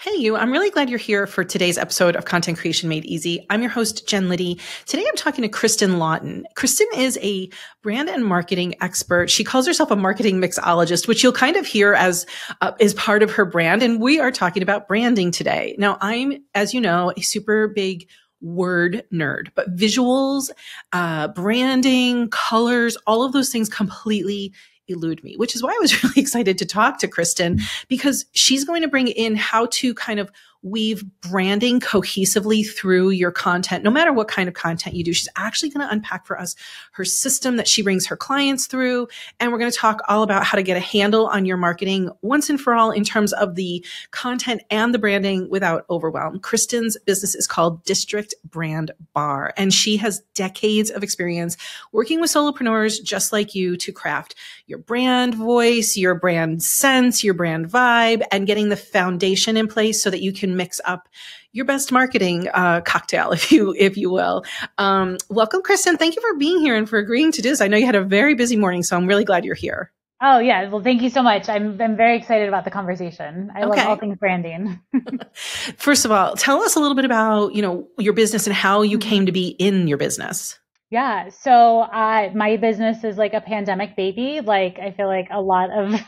Hey, you. I'm really glad you're here for today's episode of Content Creation Made Easy. I'm your host, Jen Liddy. Today I'm talking to Kristin Lawton. Kristin is a brand and marketing expert. She calls herself a marketing mixologist, which you'll kind of hear as uh, is part of her brand. And we are talking about branding today. Now, I'm, as you know, a super big word nerd, but visuals, uh, branding, colors, all of those things completely elude me, which is why I was really excited to talk to Kristin mm-hmm. because she's going to bring in how to kind of weave branding cohesively through your content, no matter what kind of content you do. She's actually going to unpack for us her system that she brings her clients through. And we're going to talk all about how to get a handle on your marketing once and for all in terms of the content and the branding without overwhelm. Kristin's business is called District Brand Bar, and she has decades of experience working with solopreneurs just like you to craft your brand voice, your brand sense, your brand vibe, and getting the foundation in place so that you can can mix up your best marketing uh, cocktail, if you if you will. Um, welcome, Kristin. Thank you for being here and for agreeing to do this. I know you had a very busy morning, so I'm really glad you're here. Oh yeah, well thank you so much. I'm I'm very excited about the conversation. I okay. love all things branding. First of all, tell us a little bit about, you know, your business and how you mm-hmm. came to be in your business. Yeah. So uh, my business is like a pandemic baby. Like I feel like a lot of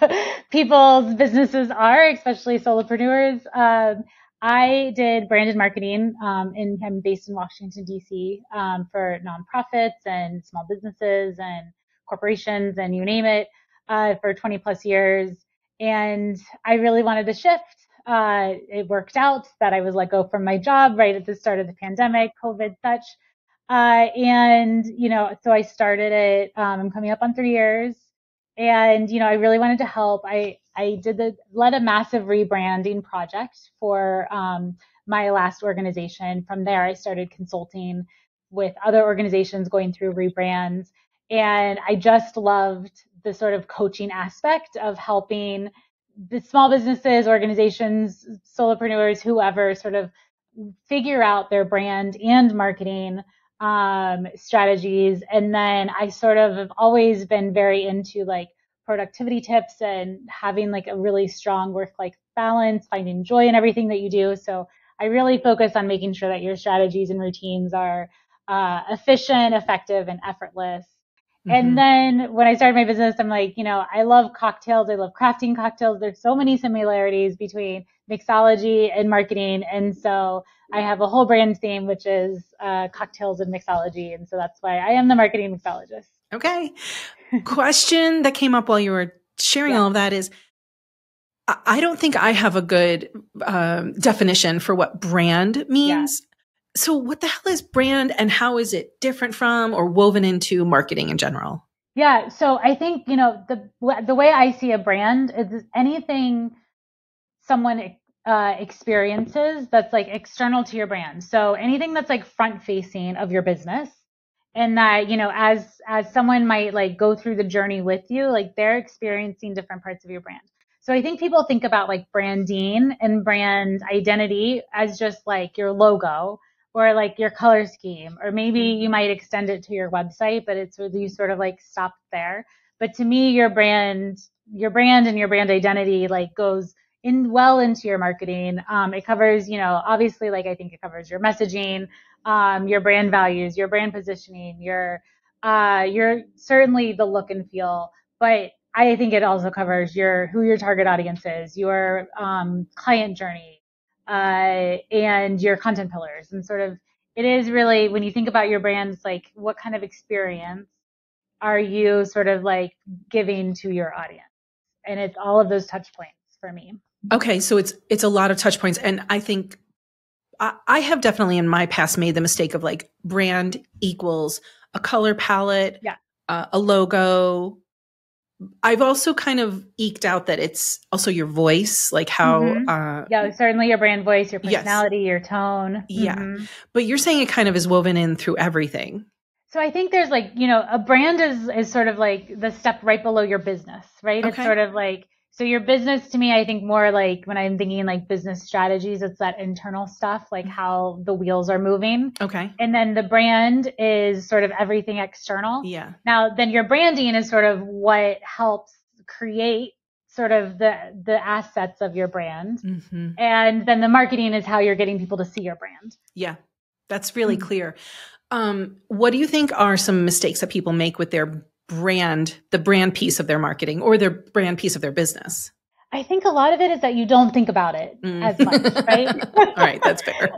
people's businesses are, especially solopreneurs. Um, I did branded marketing, um, and I'm based in Washington D.C. Um, for nonprofits and small businesses and corporations and you name it uh, for 20 plus years. And I really wanted to shift. Uh, it worked out that I was let go from my job right at the start of the pandemic, COVID, such. Uh, and you know, so I started it. Um, I'm coming up on three years, and you know, I really wanted to help. I I did the led a massive rebranding project for um, my last organization. From there, I started consulting with other organizations going through rebrands, and I just loved the sort of coaching aspect of helping the small businesses, organizations, solopreneurs, whoever, sort of figure out their brand and marketing um, strategies. And then I sort of have always been very into like productivity tips and having like a really strong work life balance, finding joy in everything that you do. So I really focus on making sure that your strategies and routines are uh, efficient, effective, and effortless. Mm-hmm. And then when I started my business, I'm like, you know, I love cocktails. I love crafting cocktails. There's so many similarities between mixology and marketing. And so I have a whole brand theme, which is uh, cocktails and mixology. And so that's why I am the marketing mixologist. Okay. Question that came up while you were sharing yeah. all of that is I don't think I have a good um, definition for what brand means. Yeah. So, what the hell is brand and how is it different from or woven into marketing in general? Yeah, so I think, you know, the the way I see a brand is anything someone uh, experiences that's like external to your brand. So anything that's like front facing of your business and that you know as as someone might like go through the journey with you like they're experiencing different parts of your brand. So i think people think about like branding and brand identity as just like your logo or like your color scheme or maybe you might extend it to your website but it's really sort of like stop there. But to me your brand your brand and your brand identity like goes in well into your marketing. Um, it covers you know obviously like i think it covers your messaging um, your brand values, your brand positioning, your uh, your certainly the look and feel, but I think it also covers your who your target audience is, your um, client journey, uh, and your content pillars, and sort of it is really when you think about your brand, it's like what kind of experience are you sort of like giving to your audience, and it's all of those touch points for me. Okay, so it's it's a lot of touch points, and I think I, have definitely in my past made the mistake of like brand equals a color palette, yeah. Uh, a logo. I've also kind of eked out that it's also your voice, like how. Mm-hmm. Uh, yeah, certainly your brand voice, your personality, yes. your tone. Yeah. Mm-hmm. But you're saying it kind of is woven in through everything. So I think there's like, you know, a brand is is sort of like the step right below your business, right? Okay. It's sort of like so your business to me, I think more like when I'm thinking like business strategies, it's that internal stuff, like mm-hmm. how the wheels are moving. Okay. And then the brand is sort of everything external. Yeah. Now then your branding is sort of what helps create sort of the the assets of your brand mm-hmm. and then the marketing is how you're getting people to see your brand yeah that's really mm-hmm. clear um, what do you think are some mistakes that people make with their brand the brand piece of their marketing or their brand piece of their business I think a lot of it is that you don't think about it mm. as much, right? All right, that's fair.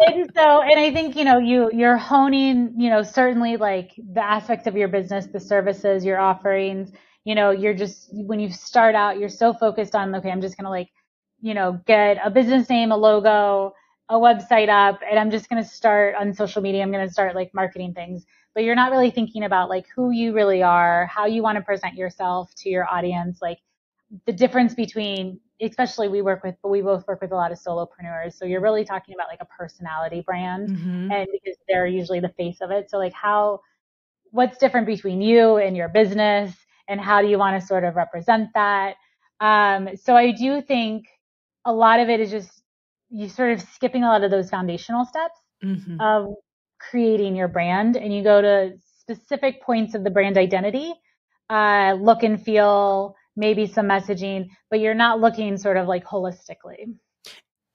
and so, and I think you know you you're honing, you know, certainly like the aspects of your business, the services, your offerings, you know, you're just, when you start out, you're so focused on, okay, I'm just going to like, you know, get a business name, a logo, a website up, and I'm just going to start on social media. I'm going to start like marketing things. But you're not really thinking about like who you really are, how you want to present yourself to your audience, like the difference between, especially we work with, but we both work with a lot of solopreneurs. So you're really talking about like a personality brand mm-hmm. and because they're usually the face of it. So like how, what's different between you and your business? and how do you want to sort of represent that? Um, so I do think a lot of it is just you sort of skipping a lot of those foundational steps mm-hmm. of creating your brand, and you go to specific points of the brand identity, uh, look and feel, maybe some messaging, but you're not looking sort of like holistically.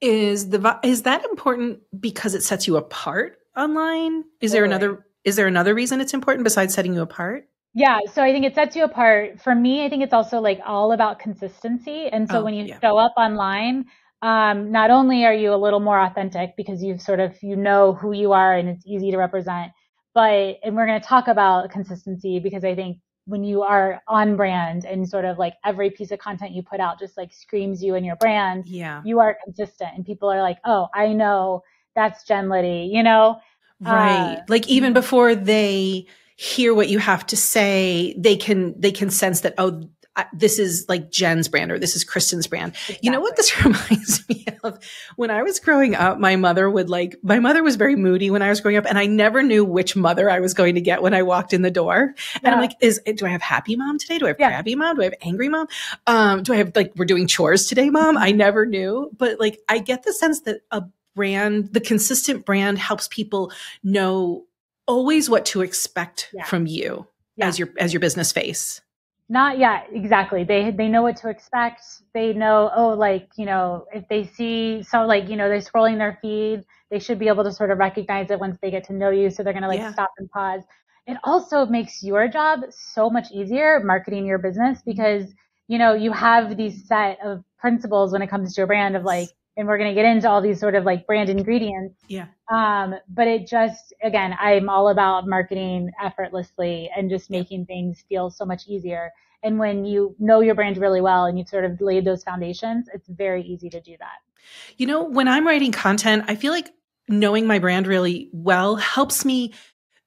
Is the is that important because it sets you apart online? Is there another is there another reason it's important besides setting you apart? Yeah, so I think it sets you apart. For me, I think it's also like all about consistency. And so oh, when you yeah. show up online, um, not only are you a little more authentic because you've sort of you know who you are and it's easy to represent, but and we're going to talk about consistency because I think when you are on brand and sort of like every piece of content you put out just like screams you and your brand, yeah, you are consistent and people are like, oh, I know. That's Jen Liddy, you know, right? Uh, like even before they hear what you have to say, they can they can sense that oh this is like Jen's brand or this is Kristin's brand. Exactly. You know what this reminds me of? When I was growing up, my mother would like, my mother was very moody when I was growing up and I never knew which mother I was going to get when I walked in the door. And. I'm like, is, do I have happy mom today? Do I have yeah. crabby mom? Do I have angry mom? Um, do I have like, we're doing chores today, mom? I never knew, but like, I get the sense that a brand, the consistent brand helps people know always what to expect yeah. from you yeah. as your as your business face not yet exactly. They they know what to expect. They know oh like you know if they see so like you know they're scrolling their feed they should be able to sort of recognize it once they get to know you so they're going to like yeah. stop and pause. It also makes your job so much easier marketing your business because you know you have these set of principles when it comes to your brand of like and we're going to get into all these sort of like brand ingredients. Yeah. Um, but it just, again, I'm all about marketing effortlessly and just making things feel so much easier. And when you know your brand really well and you've sort of laid those foundations, it's very easy to do that. You know, when I'm writing content, I feel like knowing my brand really well helps me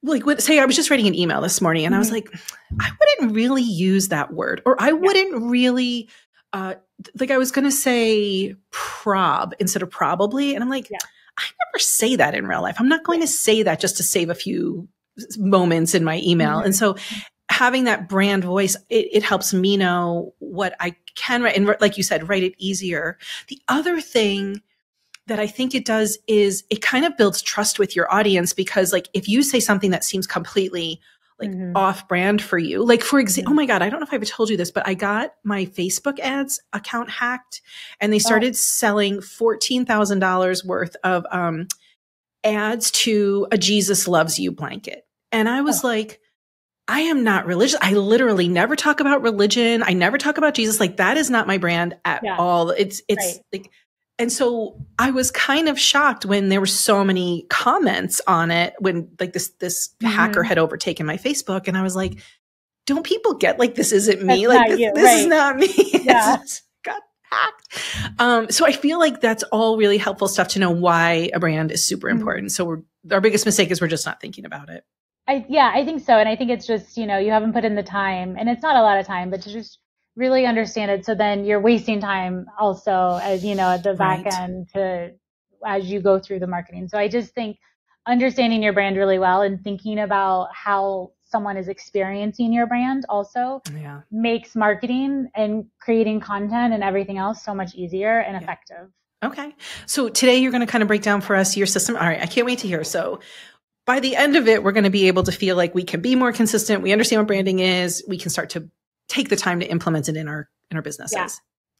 like say I was just writing an email this morning and. I was mm-hmm. like, I wouldn't really use that word or I wouldn't really uh, like I was going to say prob instead of probably. And I'm like, yeah. I never say that in real life. I'm not going to say that just to save a few moments in my email. Mm-hmm. And so having that brand voice, it, it, helps me know what I can write. And like you said, write it easier. The other thing that I think it does is it kind of builds trust with your audience because like if you say something that seems completely like mm-hmm. off brand for you. Like for example, mm-hmm. oh my God, I don't know if I've told you this, but I got my Facebook ads account hacked and they oh. started oh. selling $14,000 worth of um, ads to a Jesus loves you blanket. And I was oh. like, I am not religious. I literally never talk about religion. I never talk about Jesus. Like that is not my brand at yeah. all. It's, it's right. like, and so I was kind of shocked when there were so many comments on it when like this this mm-hmm. hacker had overtaken my Facebook and I was like, don't people get like this isn't me? That's like this, this right. is not me. Yeah. got hacked. Um, so I feel like that's all really helpful stuff to know why a brand is super mm-hmm. important. So we're our biggest mistake is we're just not thinking about it. I yeah, I think so. And I think it's just, you know, you haven't put in the time and it's not a lot of time, but to just really understand it. So then you're wasting time also as, you know, at the back right. end to, as you go through the marketing. So I just think understanding your brand really well and thinking about how someone is experiencing your brand also yeah. makes marketing and creating content and everything else so much easier and yeah. effective. Okay. So today you're going to kind of break down for us your system. All right. I can't wait to hear. So by the end of it, we're going to be able to feel like we can be more consistent. We understand what branding is. We can start to take the time to implement it in our in our businesses. Yeah.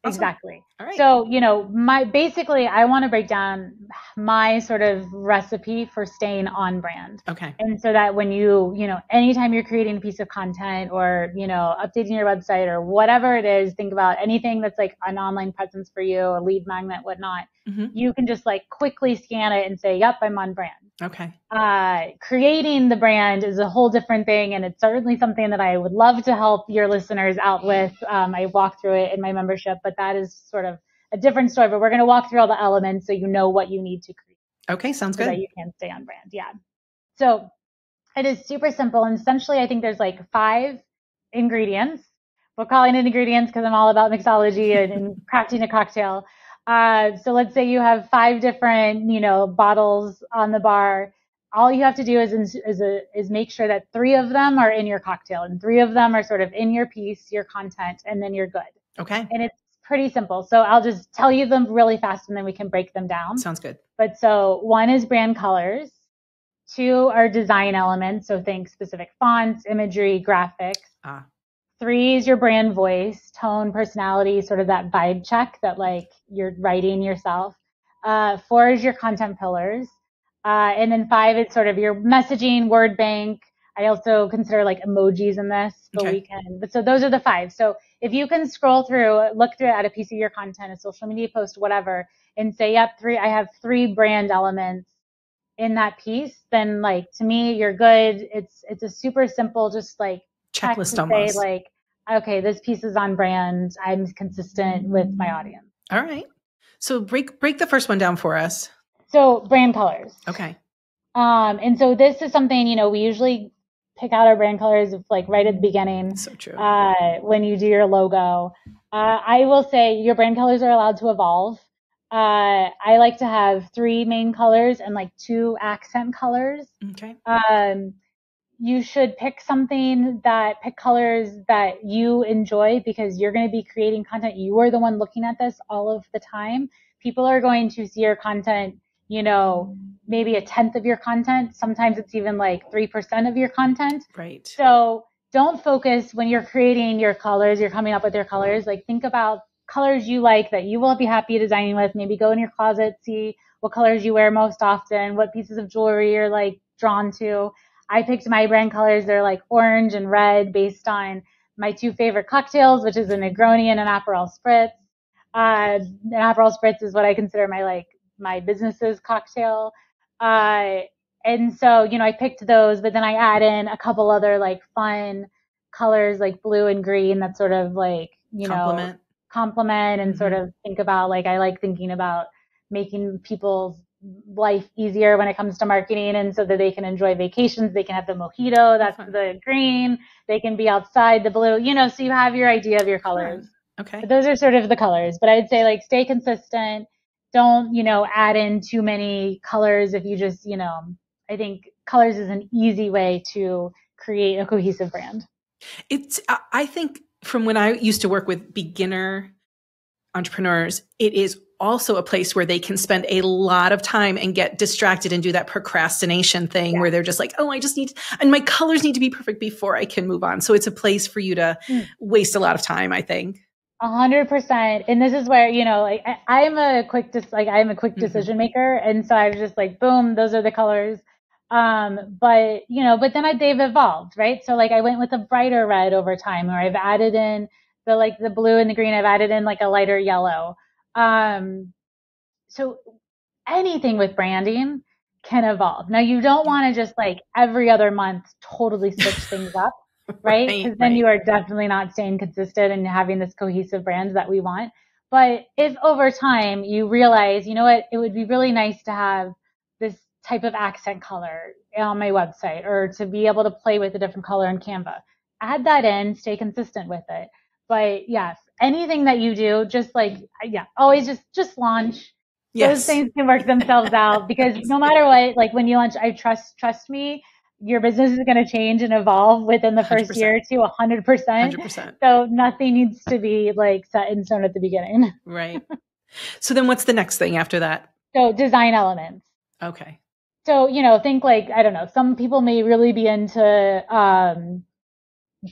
Awesome. Exactly. All right. So, you know, my basically, I want to break down my sort of recipe for staying on brand. okay. And so that when you, you know, anytime you're creating a piece of content or, you know, updating your website or whatever it is, think about anything that's like an online presence for you, a lead magnet, whatnot, Mhm. you can just like quickly scan it and say, yep, I'm on brand. Okay. Uh, creating the brand is a whole different thing, and it's certainly something that I would love to help your listeners out with. Um, I walk through it in my membership, but that is sort of a different story. But we're going to walk through all the elements so you know what you need to create Okay. Sounds so good. that you can stay on brand. Yeah. So it is super simple, and essentially, I think there's like five ingredients. We're calling it ingredients because I'm all about mixology and, and crafting a cocktail. Uh, so let's say you have five different, you know, bottles on the bar. All you have to do is is a, is make sure that three of them are in your cocktail and three of them are sort of in your piece, your content, and then you're good. okay. And it's pretty simple. So I'll just tell you them really fast and then we can break them down. Sounds good. But so one is brand colors, two are design elements. So think specific fonts, imagery, graphics. Ah. Three is your brand voice, tone, personality, sort of that vibe check that like you're writing yourself. Uh, four is your content pillars. Uh, and then five is sort of your messaging, word bank. I also consider like emojis in this, but Okay. we can, but so those are the five. So if you can scroll through, look through at a piece of your content, a social media post, whatever, and say, yep, three, I have three brand elements in that piece, then like to me, you're good. It's, it's a super simple, just like Checklist almost. say like, okay, this piece is on brand. I'm consistent with my audience. All right. So break break the first one down for us. So brand colors. Okay. Um, and so this is something, you know, we usually pick out our brand colors like right at the beginning. So true. uh, when you do your logo. Uh, I will say your brand colors are allowed to evolve. Uh, I like to have three main colors and like two accent colors. okay. Um, you should pick something that pick colors that you enjoy because you're going to be creating content. You are the one looking at this all of the time. People are going to see your content, you know, maybe a tenth of your content. Sometimes it's even like 3% of your content. Right. So don't focus when you're creating your colors, you're coming up with your colors. Like think about colors you like that you will be happy designing with. Maybe go in your closet, see what colors you wear most often, what pieces of jewelry you're like drawn to. I picked my brand colors. They're like orange and red based on my two favorite cocktails, which is a Negroni and an Aperol Spritz. Uh, an Aperol Spritz is what I consider my like my business's cocktail. Uh, and so, you know, I picked those, but then I add in a couple other like fun colors like blue and green that sort of like, you know, Compliment. complement and sort Mhm. of think about like I like thinking about making people's life easier when it comes to marketing and so that they can enjoy vacations they can have the mojito that's Fun. the green they can be outside the blue you know so you have your idea of your colors Okay. but those are sort of the colors but i'd say like stay consistent don't you know add in too many colors if you just you know i think colors is an easy way to create a cohesive brand It's I- I think from when I used to work with beginner entrepreneurs, it is also a place where they can spend a lot of time and get distracted and do that procrastination thing Yeah. where they're just like, "Oh, I just need and my colors need to be perfect before I can move on." So it's a place for you to Mm. waste a lot of time, I think. A hundred percent. And this is where, you know, like I, I'm a quick, dis- like I'm a quick Mhm. decision maker. And so I was just like, boom, those are the colors. Um, but you know, but then I, they've evolved, right? So like I went with a brighter red over time, or I've added in the, like the blue and the green, I've added in like a lighter yellow. Um, so anything with branding can evolve. Now you don't want to just like every other month totally switch things up right? Because then right. you are definitely not staying consistent and having this cohesive brand that we want. But if over time you realize, you know what, it would be really nice to have this type of accent color on my website or to be able to play with a different color in Canva, add that in, stay consistent with it. But yes, anything that you do, just like, yeah, always just, just launch. Those things can work themselves out because no matter what, like when you launch, I trust, trust me, your business is going to change and evolve within the first 100%. year to 100%. 100%. So nothing needs to be like set in stone at the beginning. Right. so then what's the next thing after that? So design elements. Okay. So, you know, think like, I don't know, some people may really be into um,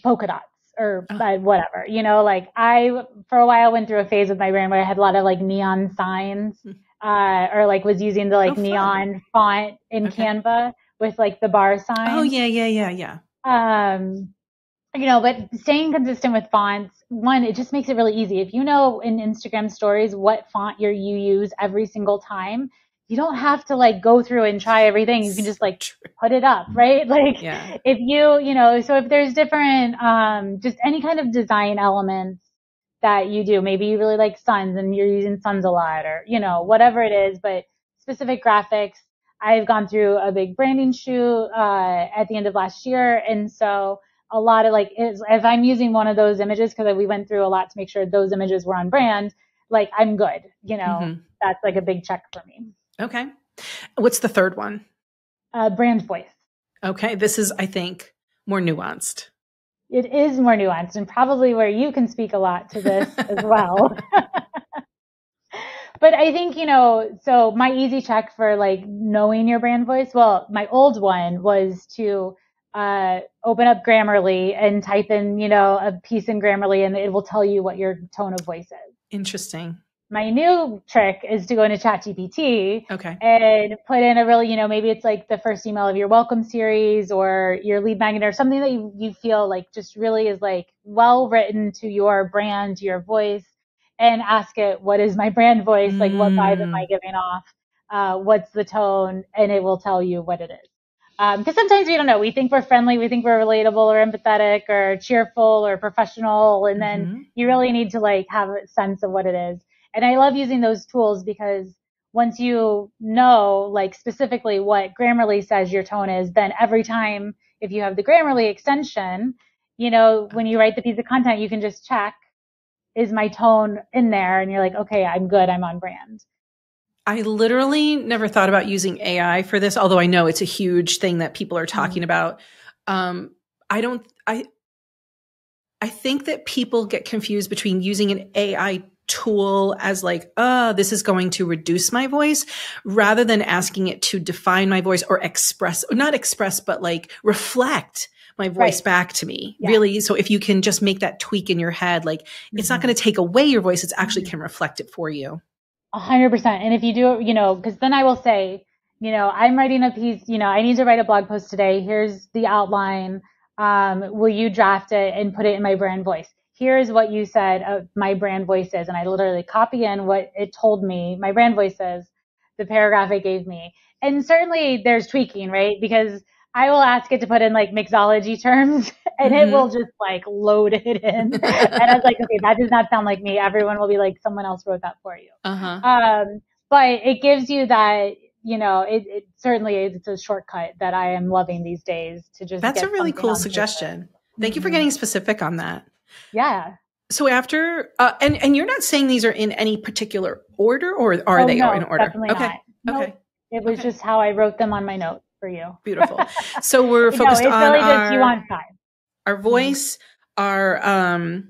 polka dots or oh. whatever. You know, like I for a while went through a phase with my brand where I had a lot of like neon signs, hmm. uh, or like was using the like oh, neon font in okay. Canva with like the bar sign. Oh yeah, yeah, yeah, yeah. Um, you know, but staying consistent with fonts, one, it just makes it really easy. If you know in Instagram stories what font you you use every single time, you don't have to like go through and try everything. You can just like put it up, right? Like yeah. if you, you know, so if there's different, um, just any kind of design elements that you do, maybe you really like suns and you're using suns a lot or, you know, whatever it is, but specific graphics. I've gone through a big branding shoot, uh, at the end of last year. And so a lot of like, if I'm using one of those images, cause we went through a lot to make sure those images were on brand, like I'm good, you know, mm-hmm. that's like a big check for me. Okay. What's the third one? Uh, brand voice. Okay. This is, I think, more nuanced. It is more nuanced and probably where you can speak a lot to this as well. but I think, you know, so my easy check for like knowing your brand voice, well, my old one was to uh, open up Grammarly and type in, you know, a piece in Grammarly and it will tell you what your tone of voice is. Interesting my new trick is to go into ChatGPT okay. and put in a really, you know, maybe it's like the first email of your welcome series or your lead magnet or something that you, you feel like just really is like well written to your brand, your voice, and ask it, what is my brand voice? Like, what vibe am I mm. giving off? Uh, what's the tone? And it will tell you what it is. Because um, sometimes we don't know. We think we're friendly, we think we're relatable or empathetic or cheerful or professional, and then mm-hmm. you really need to like have a sense of what it is. And I love using those tools because once you know, like specifically what Grammarly says your tone is, then every time if you have the Grammarly extension, you know, when you write the piece of content, you can just check, is my tone in there? And you're like, okay, I'm good. I'm on brand. I literally never thought about using AI for this, although I know it's a huge thing that people are talking mm-hmm. about. Um, I don't, I, I think that people get confused between using an AI tool as like, oh, this is going to reduce my voice rather than asking it to define my voice or express, or not express, but like reflect my voice right. back to me. Yeah. Really. So if you can just make that tweak in your head, like mm-hmm. it's not mm-hmm. going to take away your voice. It's actually mm-hmm. can reflect it for you. A hundred percent. And if you do it, you know, cause then I will say, you know, I'm writing a piece, you know, I need to write a blog post today. Here's the outline. Um, will you draft it and put it in my brand voice? Here's what you said uh, my brand voice is. And I literally copy in what it told me my brand voice is, the paragraph it gave me. And certainly there's tweaking, right? Because I will ask it to put in like mixology terms and mm-hmm. it will just like load it in. and I was like, okay, that does not sound like me. Everyone will be like, someone else wrote that for you. Uh-huh. Um, but it gives you that, you know, it, it certainly is, it's a shortcut that I am loving these days to just. That's a really cool suggestion. Thank you for mm-hmm. getting specific on that. Yeah. So after, uh, and and you're not saying these are in any particular order, or are oh, they no, in order? Definitely okay. Not. Okay. It was okay. just how I wrote them on my notes for you. Beautiful. So we're focused no, on really our, you on five. our mm-hmm. voice, mm-hmm. our um,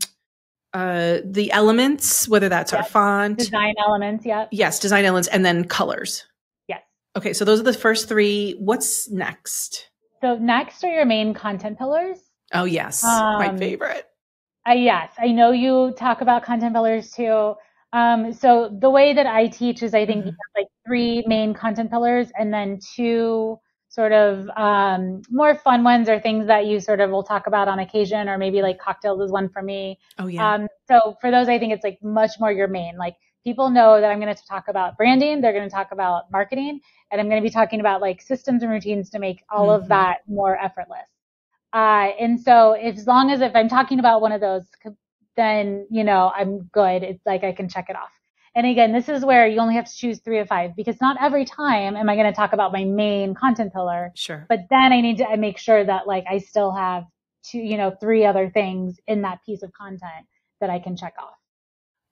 uh, the elements, whether that's our font, design elements. Yeah. Yes, design elements, and then colors. Yes. Okay, so those are the first three. What's next? So next are your main content pillars. Oh yes, um, my favorite. Uh, yes, I know you talk about content pillars too. Um, so the way that I teach is I think mm-hmm. you have like three main content pillars and then two sort of um, more fun ones or things that you sort of will talk about on occasion or maybe like cocktails is one for me. Oh yeah. Um, so for those, I think it's like much more your main. Like people know that I'm going to talk about branding, they're going to talk about marketing, and I'm going to be talking about like systems and routines to make all mm-hmm. of that more effortless. Uh, and so if, as long as if I'm talking about one of those, then, you know, I'm good. It's like I can check it off. And again, this is where you only have to choose three of five because not every time am I going to talk about my main content pillar. Sure. But then I need to make sure that like I still have two, you know, three other things in that piece of content that I can check off.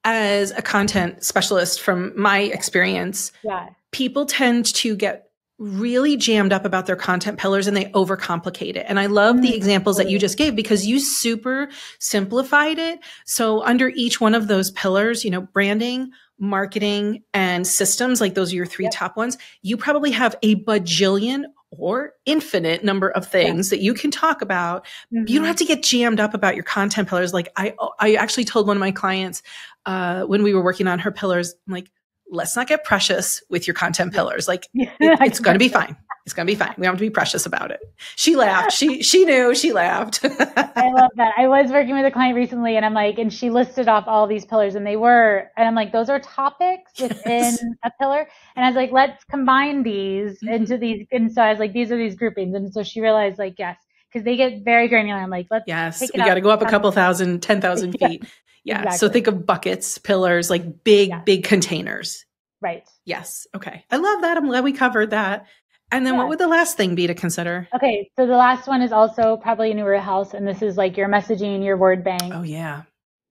As a content specialist from my experience, yeah. people tend to get really jammed up about their content pillars and they overcomplicate it. And I love the mm, examples that you just gave because you super simplified it. So under each one of those pillars, you know, branding, marketing and systems, like those are your three yep. top ones. You probably have a bajillion or infinite number of things yeah. that you can talk about. Mm-hmm. You don't have to get jammed up about your content pillars. Like I, I actually told one of my clients uh, when we were working on her pillars, I'm like, let's not get precious with your content pillars. Like it, it's going to be fine. It's going to be fine. We don't have to be precious about it. She laughed. She she knew. She laughed. I love that. I was working with a client recently, and I'm like, and she listed off all these pillars, and they were, and I'm like, those are topics within yes. a pillar, and I was like, let's combine these mm-hmm. into these, and so I was like, these are these groupings, and so she realized, like, yes, because they get very granular. I'm like, let's yes, we got to go up a couple thousand, ten thousand feet. Yeah. Exactly. So think of buckets, pillars, like big, yeah. big containers. Right. Yes. Okay. I love that. I'm glad we covered that. And then yeah. what would the last thing be to consider? Okay, so the last one is also probably a newer house, and this is like your messaging, your word bank. Oh yeah.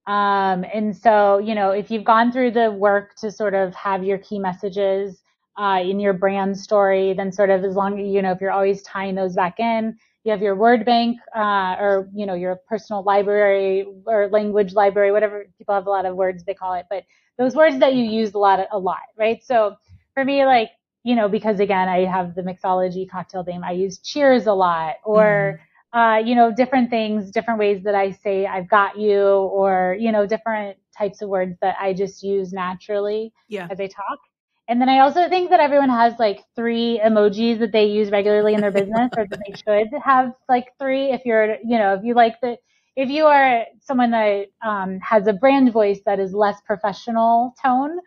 Um, and so you know, if you've gone through the work to sort of have your key messages uh, in your brand story, then sort of as long as you know if you're always tying those back in, you have your word bank uh, or you know your personal library or language library, whatever people have a lot of words they call it, but those words that you use a lot, a lot, right? So for me, like you know, because again, I have the mixology cocktail name. I use cheers a lot or, mm. uh, you know, different things, different ways that I say I've got you or, you know, different types of words that I just use naturally yeah. as I talk. And then I also think that everyone has like three emojis that they use regularly in their business or that they should have like three if you're, you know, if you like the, if you are someone that um, has a brand voice that is less professional tone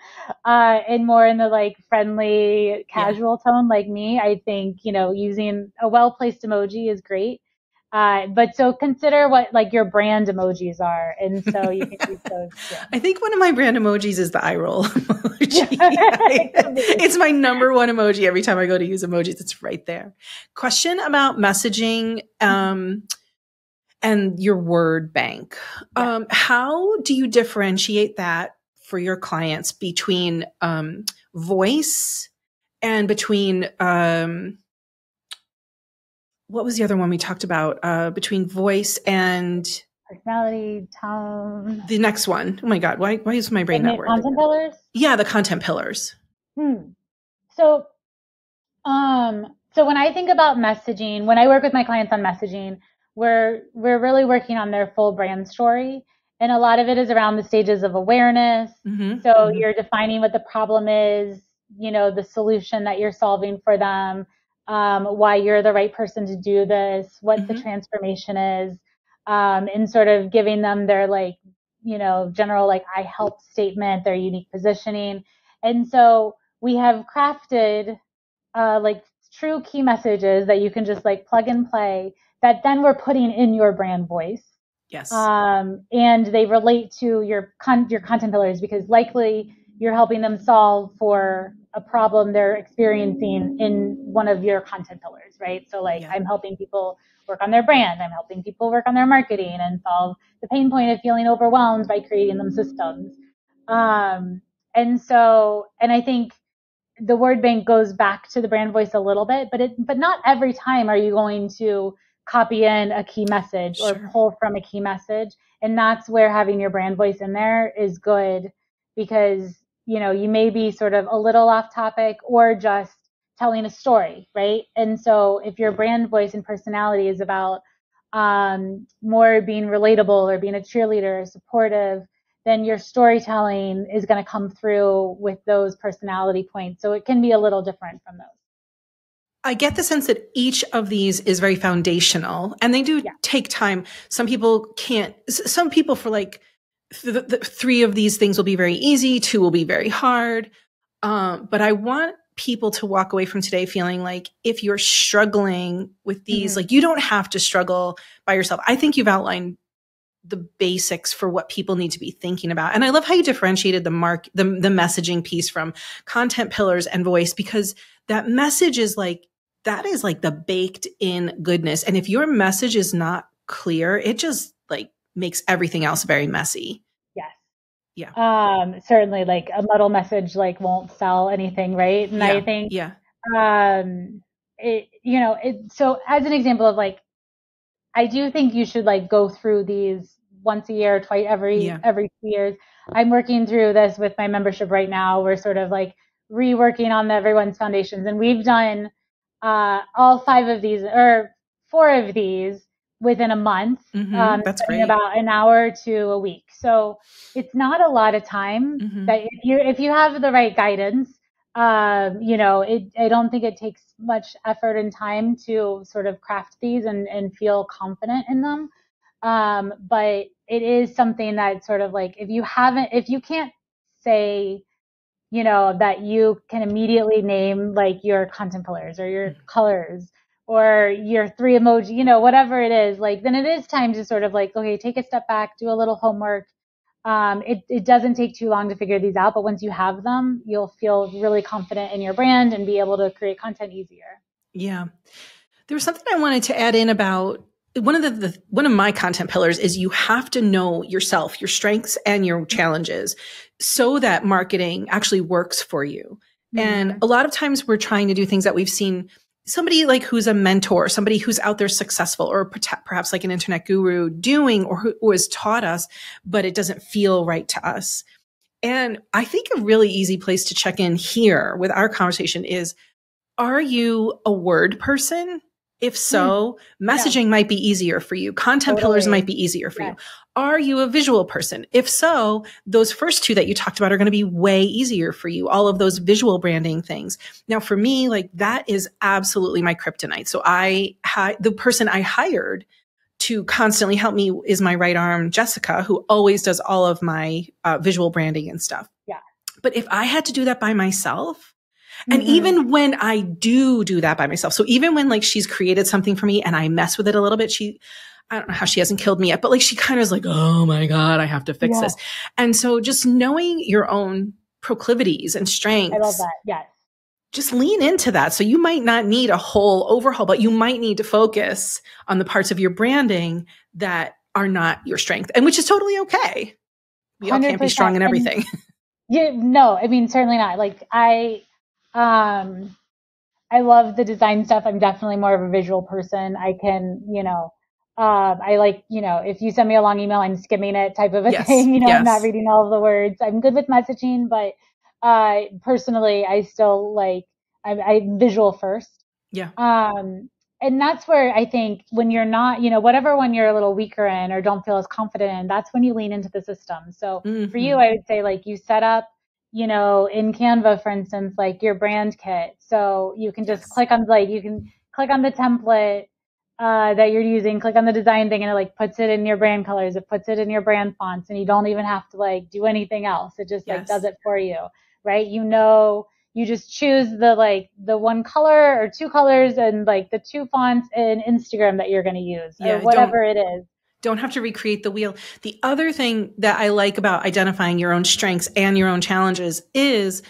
uh, and more in the like friendly casual yeah. tone like me i think you know using a well placed emoji is great uh, but so consider what like your brand emojis are and so you can use those too. i think one of my brand emojis is the eye roll emoji it's my number one emoji every time i go to use emojis it's right there question about messaging um, and your word bank. Yeah. Um, how do you differentiate that for your clients between um, voice and between um, what was the other one we talked about? Uh, between voice and personality, tone. The next one. Oh my god, why why is my brain not working? Content pillars. Yeah, the content pillars. Hmm. So, um, so when I think about messaging, when I work with my clients on messaging, we're we're really working on their full brand story and a lot of it is around the stages of awareness mm-hmm. so mm-hmm. you're defining what the problem is you know the solution that you're solving for them um, why you're the right person to do this what mm-hmm. the transformation is um, and sort of giving them their like you know general like i help statement their unique positioning and so we have crafted uh, like true key messages that you can just like plug and play that then we're putting in your brand voice. Yes. Um, and they relate to your con- your content pillars because likely you're helping them solve for a problem they're experiencing in one of your content pillars, right? So like yeah. I'm helping people work on their brand, I'm helping people work on their marketing and solve the pain point of feeling overwhelmed by creating them systems. Um, and so, and I think the word bank goes back to the brand voice a little bit, but it, but not every time are you going to copy in a key message or pull from a key message. And that's where having your brand voice in there is good because, you know, you may be sort of a little off topic or just telling a story, right? And so if your brand voice and personality is about um, more being relatable or being a cheerleader or supportive, then your storytelling is going to come through with those personality points. So it can be a little different from those. I get the sense that each of these is very foundational and they do yeah. take time. Some people can't, some people for like th- the three of these things will be very easy, two will be very hard. Um, but I want people to walk away from today feeling like if you're struggling with these, mm-hmm. like you don't have to struggle by yourself. I think you've outlined the basics for what people need to be thinking about. And I love how you differentiated the mark, the, the messaging piece from content pillars and voice, because that message is like, that is like the baked in goodness. And if your message is not clear, it just like makes everything else very messy. Yes. Yeah. Um, certainly like a muddle message like won't sell anything, right? And yeah. I think yeah. um it you know, it so as an example of like I do think you should like go through these once a year, twice every yeah. every two years. I'm working through this with my membership right now. We're sort of like reworking on the everyone's foundations and we've done uh, all five of these or four of these within a month. Mm-hmm, um, that's great. About an hour to a week. So it's not a lot of time. Mm-hmm. That if you if you have the right guidance, um, you know, it, I don't think it takes much effort and time to sort of craft these and, and feel confident in them. Um, but it is something that sort of like if you haven't, if you can't say you know, that you can immediately name like your content pillars or your mm-hmm. colors or your three emoji, you know, whatever it is, like then it is time to sort of like, okay, take a step back, do a little homework. Um, it, it doesn't take too long to figure these out, but once you have them, you'll feel really confident in your brand and be able to create content easier. Yeah. There was something I wanted to add in about one of the, the, one of my content pillars is you have to know yourself, your strengths and your challenges so that marketing actually works for you. Mm-hmm. And a lot of times we're trying to do things that we've seen somebody like who's a mentor, somebody who's out there successful or perhaps like an internet guru doing or who has taught us, but it doesn't feel right to us. And I think a really easy place to check in here with our conversation is, are you a word person? If so, mm. messaging yeah. might be easier for you. Content totally. pillars might be easier for yeah. you. Are you a visual person? If so, those first two that you talked about are going to be way easier for you. All of those visual branding things. Now, for me, like that is absolutely my kryptonite. So I, hi- the person I hired to constantly help me is my right arm, Jessica, who always does all of my uh, visual branding and stuff. Yeah. But if I had to do that by myself, and mm-hmm. even when I do do that by myself, so even when like she's created something for me and I mess with it a little bit, she, I don't know how she hasn't killed me yet, but like she kind of is like, oh my God, I have to fix yeah. this. And so just knowing your own proclivities and strengths. I love that. Yes. Just lean into that. So you might not need a whole overhaul, but you might need to focus on the parts of your branding that are not your strength and which is totally okay. We all can't be strong in everything. And, yeah, no, I mean, certainly not. Like I, um, I love the design stuff. I'm definitely more of a visual person. I can, you know, um, I like, you know, if you send me a long email, I'm skimming it type of a yes, thing. You know, yes. I'm not reading all of the words. I'm good with messaging, but uh, personally, I still like I'm, I visual first. Yeah. Um, and that's where I think when you're not, you know, whatever one you're a little weaker in or don't feel as confident in, that's when you lean into the system. So mm-hmm. for you, I would say like you set up you know, in Canva, for instance, like your brand kit. So you can just yes. click on like you can click on the template uh, that you're using, click on the design thing, and it like puts it in your brand colors. It puts it in your brand fonts, and you don't even have to like do anything else. It just yes. like does it for you, right? You know, you just choose the like the one color or two colors and like the two fonts in Instagram that you're going to use yeah, or whatever it is don't have to recreate the wheel. The other thing that I like about identifying your own strengths and your own challenges is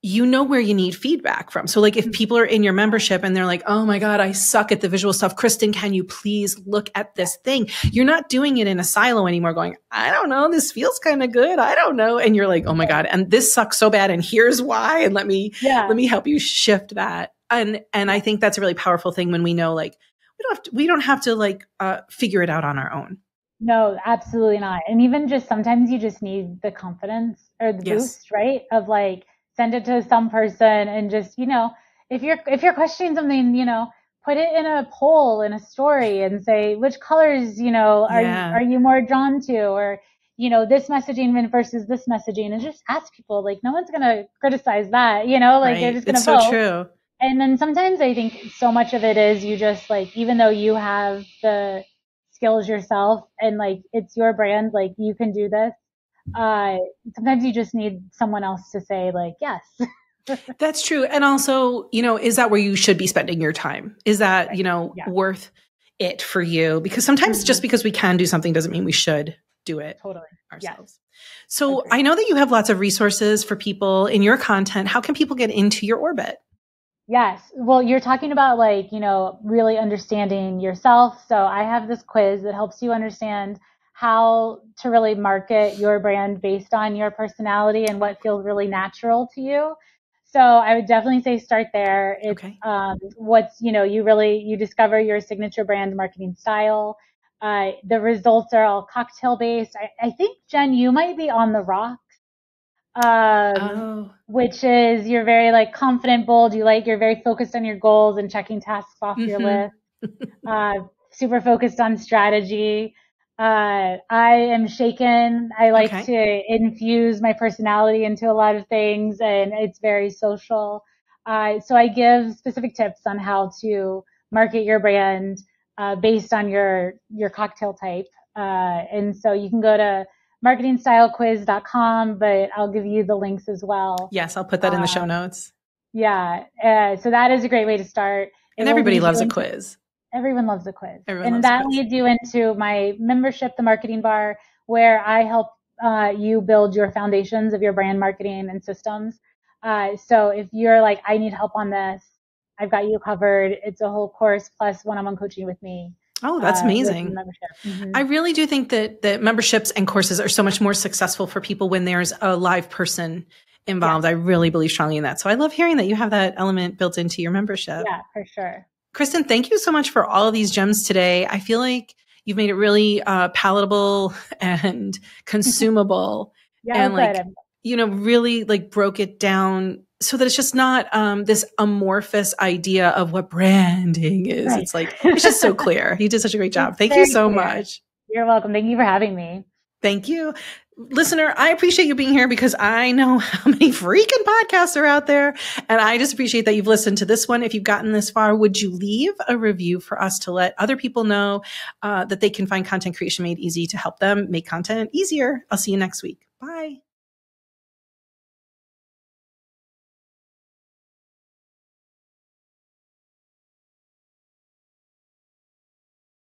you know where you need feedback from. So like if mm-hmm. people are in your membership and they're like, "Oh my god, I suck at the visual stuff. Kristin, can you please look at this thing?" You're not doing it in a silo anymore going, "I don't know, this feels kind of good. I don't know." And you're like, "Oh my god, and this sucks so bad and here's why." And let me yeah. let me help you shift that. And and I think that's a really powerful thing when we know like we don't have to, we don't have to like uh, figure it out on our own. No, absolutely not. And even just sometimes you just need the confidence or the yes. boost, right? Of like send it to some person and just, you know, if you're if you're questioning something, you know, put it in a poll in a story and say which colors, you know, are yeah. are you more drawn to or you know, this messaging versus this messaging and just ask people like no one's gonna criticize that, you know, like right. they're just gonna it's vote. so true and then sometimes I think so much of it is you just like, even though you have the skills yourself and like it's your brand, like you can do this. Uh, sometimes you just need someone else to say like, yes. That's true. And also, you know, is that where you should be spending your time? Is that, you know, yeah. worth it for you? Because sometimes mm-hmm. just because we can do something doesn't mean we should do it totally ourselves. Yes. So I know that you have lots of resources for people in your content. How can people get into your orbit? Yes. Well, you're talking about like, you know, really understanding yourself. So I have this quiz that helps you understand how to really market your brand based on your personality and what feels really natural to you. So I would definitely say start there. It's okay. um, what's, you know, you really, you discover your signature brand marketing style. Uh, the results are all cocktail based. I, I think, Jen, you might be on the rocks Um, oh. which is you're very like confident, bold. You like you're very focused on your goals and checking tasks off mm-hmm. your list. Uh, super focused on strategy. Uh, I am shaken. I like okay. to infuse my personality into a lot of things, and it's very social. Uh, so I give specific tips on how to market your brand uh, based on your your cocktail type. Uh, and so you can go to marketingstylequiz.com, but I'll give you the links as well. Yes, I'll put that in the show um, notes. Yeah, uh, so that is a great way to start. It and everybody loves a quiz. Everyone loves a quiz. Everyone and that leads you into my membership, the Marketing Bar, where I help uh, you build your foundations of your brand marketing and systems. Uh, so if you're like, I need help on this, I've got you covered. It's a whole course plus one-on-one coaching with me. Oh, that's uh, amazing. Mm-hmm. I really do think that that memberships and courses are so much more successful for people when there's a live person involved. Yeah. I really believe strongly in that. So I love hearing that you have that element built into your membership. Yeah, for sure. Kristin, thank you so much for all of these gems today. I feel like you've made it really uh, palatable and consumable. yeah, and like, good. you know, really like broke it down so that it's just not um, this amorphous idea of what branding is. Right. It's like it's just so clear. You did such a great job. Thank you so clear. much. You're welcome. Thank you for having me. Thank you. Listener, I appreciate you being here because I know how many freaking podcasts are out there. And I just appreciate that you've listened to this one. If you've gotten this far, would you leave a review for us to let other people know uh, that they can find content creation made easy to help them make content easier? I'll see you next week.